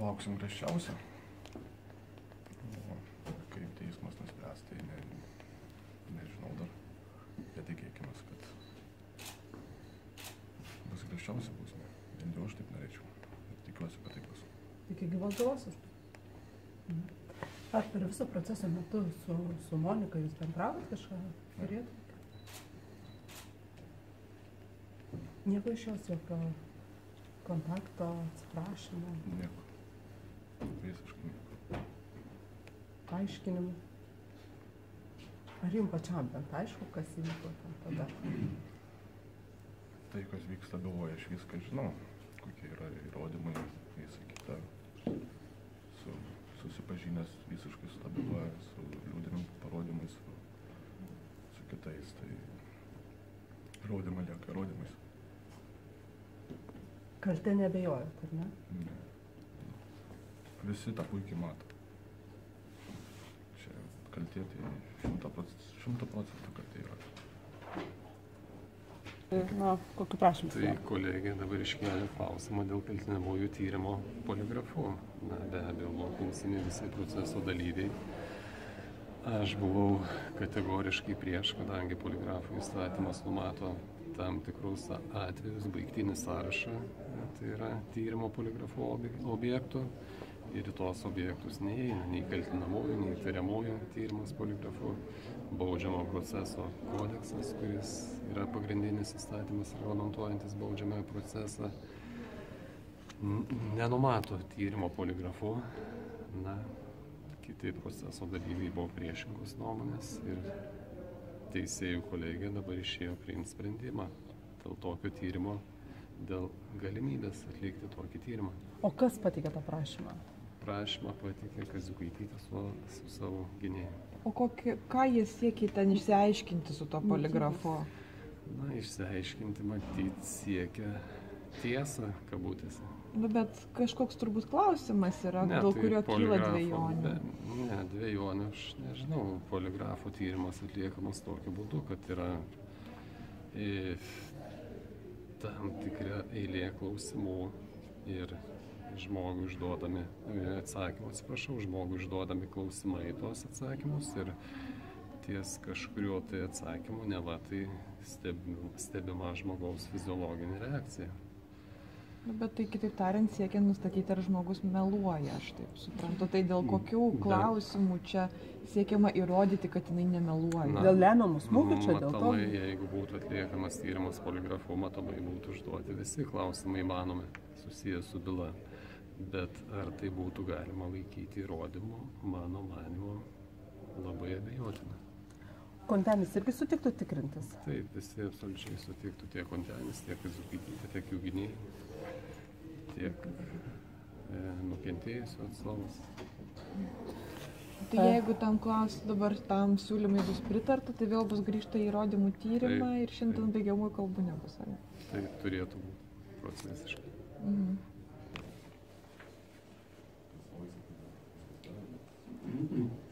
lauksim griežčiausio. O kaip teismas nuspręs, tai ne, nežinau dar. Bet tikėkime, kad bus griežčiausia bausmė. Bent jau aš taip norėčiau. Ir tikiuosi, kad taip bus. Iki gyvos galvos. Mhm. Ar per viso proceso metu su, su Monika jūs bendravot kažką? Turėtumėte? Nieko iš jos, jokio kontakto, atsiprašymo, Nieko. Visiškai nieko. aiškinimų. Ar jums pačiam bent aišku, kas įvyko ten tada? Tai, kas vyksta galvoje, aš viską žinau. Kokie yra įrodymai, visą kitą. Su, susipažinęs visiškai su ta byla, su liūdininkų parodymais, su, su kitais. Tai įrodymai lieka įrodymais. Kaltė nebejojot, ar ne? Ne. Visi tą puikiai mato. Čia kaltė tai šimta procentų, šimta procentų kaltė yra. Na, kokiu prašymu? Tai kolegė dabar iškėlė klausimą dėl kaltinamųjų tyrimo poligrafu. Na, be abejo, buvo klausimai visi proceso dalyviai. Aš buvau kategoriškai prieš, kadangi poligrafų įstatymas numato tam tikrus atvejus, baigtinį sąrašą, tai yra tyrimo poligrafo obje- objektų. Ir į tuos objektus neįeina nei kaltinamųjų, nei įtariamųjų tyrimas poligrafu, baudžiamo proceso kodeksas, kuris yra pagrindinis įstatymas reglamentuojantis baudžiamąjį procesą, nenumato tyrimo poligrafu. Na, kiti proceso dalyviai buvo priešingos nuomonės ir teisėjų kolegija dabar išėjo priimti sprendimą dėl tokio tyrimo, dėl galimybės atlikti tokį tyrimą. O kas patikė tą prašymą? Prašymą patikė Kazukaitytė su, su savo gynėju. O kokį, ką jie siekia ten išsiaiškinti su to poligrafu? Na, išsiaiškinti, matyti, siekia tiesą, kabutėse. Nu, bet kažkoks turbūt klausimas yra, ne, dėl tai kurio kyla be- Ne, dviejonių, aš nežinau, poligrafo tyrimas atliekamas tokiu būdu, kad yra e, tam tikra eilė klausimų ir žmogui užduodami, e, atsakymų, atsiprašau, žmogui užduodami klausimai į tuos atsakymus ir ties kažkurio tai atsakymu, ne va, tai stebima, stebima žmogaus fiziologinė reakcija. Nu, bet tai kitaip tariant, siekia nustatyti, ar žmogus meluoja, aš taip suprantu. Tai dėl kokių klausimų čia siekiama įrodyti, kad jinai nemeluoja. Na, Dėl lemiamų smūgių čia dėl to? Matomai, jeigu būtų atliekamas tyrimas poligrafu, matomai būtų užduoti visi klausimai įmanomi susijęs su byla. Bet ar tai būtų galima laikyti įrodymu, mano manimo, labai abejotina. Kontenis irgi sutiktų tikrintis. Taip, visi absoliučiai sutiktų tiek kontenis, tiek Zukaitytė, tiek jų gynėjai, tiek e, nukentėjusių atstovas. Tai jeigu tam klausimui dabar tam siūlymai bus pritarta, tai vėl bus grįžta į įrodymų tyrimą Taip, ir šiandien baigiamųjų kalbų nebus. ar ne? Tai turėtų būti procesiškai. Mhm. mm